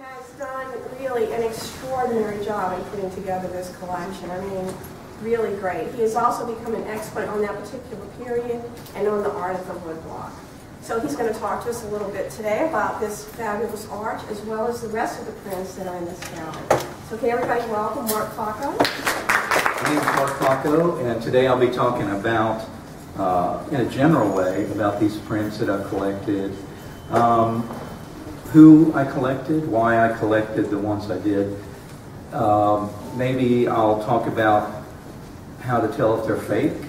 has done really an extraordinary job in putting together this collection. I mean, really great. He has also become an expert on that particular period and on the art of the woodblock. So he's going to talk to us a little bit today about this fabulous art as well as the rest of the prints that are in this gallery. So can everybody welcome Mark Klocko? My name is Mark Klocko, and today I'll be talking about, uh, in a general way, about these prints that I've collected, um, who I collected, why I collected the ones I did. Um, maybe I'll talk about how to tell if they're fake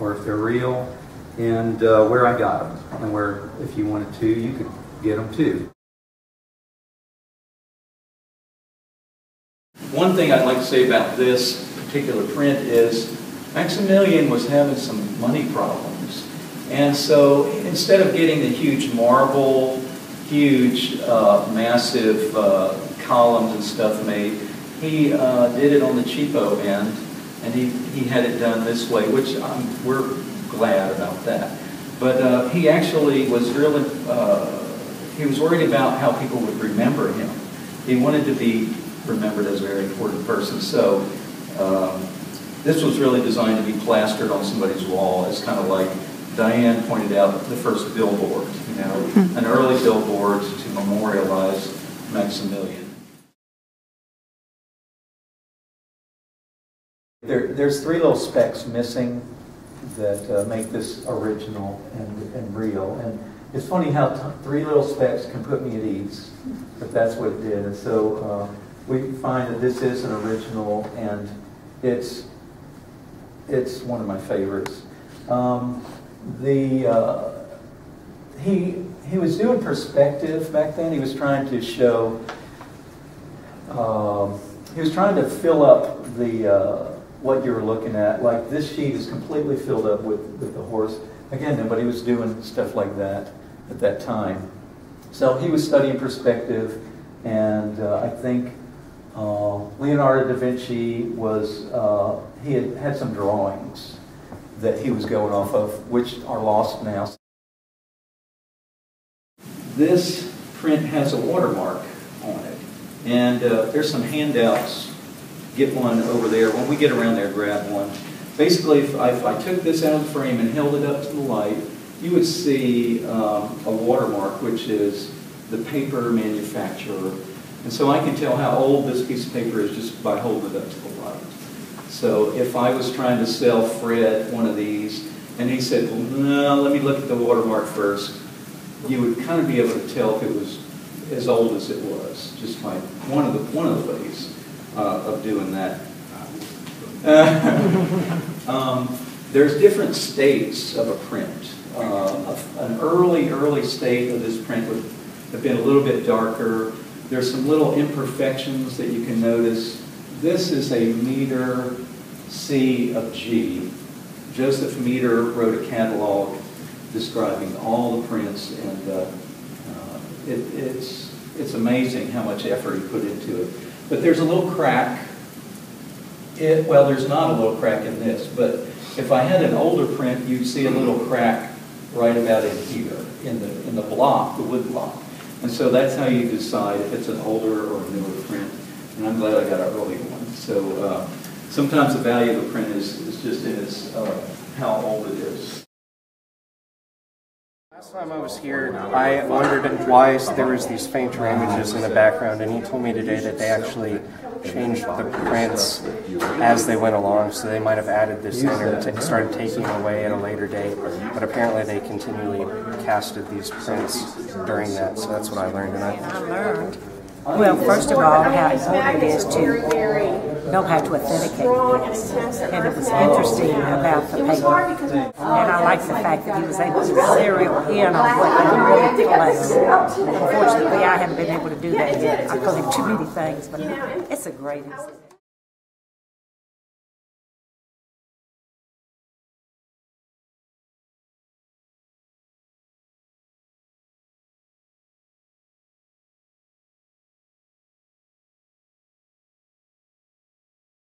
or if they're real, and uh, where I got them, and where, if you wanted to, you could get them too. One thing I'd like to say about this particular print is Maximilian was having some money problems. And so instead of getting the huge marble, huge, uh, massive uh, columns and stuff made, he uh, did it on the cheapo end, and he, he had it done this way, which um, we're glad about that. But uh, he actually was really, uh, he was worried about how people would remember him. He wanted to be remembered as a very important person. So um, this was really designed to be plastered on somebody's wall. It's kind of like Diane pointed out the first billboard, know, an early billboard to memorialize Maximilian. There, there's three little specks missing that uh, make this original and, and real. And it's funny how three little specks can put me at ease, but that's what it did. And so uh, we find that this is an original, and it's it's one of my favorites. Um, the uh, he he was doing perspective back then. He was trying to show. Um, he was trying to fill up the uh, what you were looking at. Like this sheet is completely filled up with, with the horse. Again, nobody was doing stuff like that at that time. So he was studying perspective, and uh, I think uh, Leonardo da Vinci was, uh, he had had some drawings that he was going off of, which are lost now. This print has a watermark on it, and uh, there's some handouts get one over there. When we get around there, grab one. Basically, if I, if I took this out of the frame and held it up to the light, you would see um, a watermark, which is the paper manufacturer. And so I can tell how old this piece of paper is just by holding it up to the light. So if I was trying to sell Fred one of these, and he said, well, no, let me look at the watermark first, you would kind of be able to tell if it was as old as it was, just by one of the, one of the ways uh, of doing that. um, there's different states of a print. Uh, an early, early state of this print would have been a little bit darker. There's some little imperfections that you can notice. This is a Meder C of G. Joseph Meder wrote a catalog describing all the prints, and uh, uh, it, it's, it's amazing how much effort he put into it. But there's a little crack. It, well, there's not a little crack in this, but if I had an older print, you'd see a little crack right about in here, in the, in the block, the wood block. And so that's how you decide if it's an older or a newer print. And I'm glad I got an early one. So uh, sometimes the value of a print is, is just in its, uh, how old it is. Last time I was here, I wondered why there was these fainter images in the background, and he told me today that they actually changed the prints as they went along, so they might have added this in or t- started taking away at a later date. But apparently, they continually casted these prints during that, so that's what I learned. And I, I learned. Well, first of all, how important it is to know how to authenticate things. And it was interesting about the paper. And I like the fact that he was able to zero in on what they really told us. Unfortunately, I haven't been able to do that yet. I call him too many things, but it's a great.